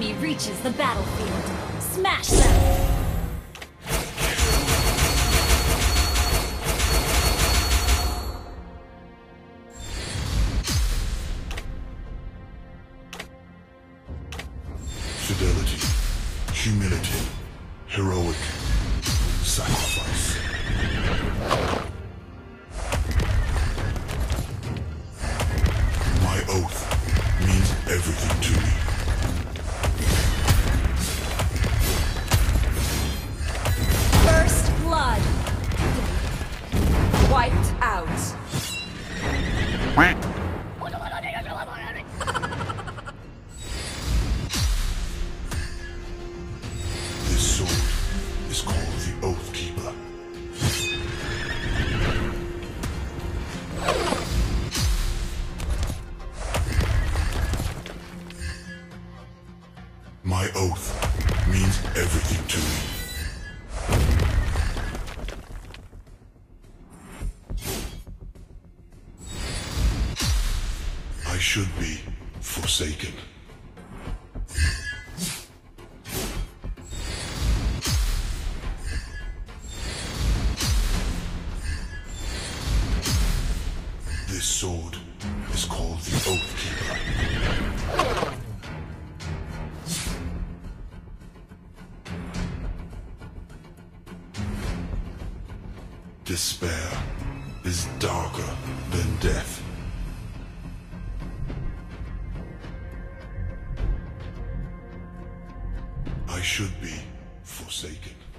reaches the battlefield. Smash them! Fidelity, humility, heroic sacrifice. Wiped out. This sword is called the Oath Keeper. My oath means everything to me. Should be forsaken. This sword is called the Oath Keeper. Despair is darker than death. I should be forsaken.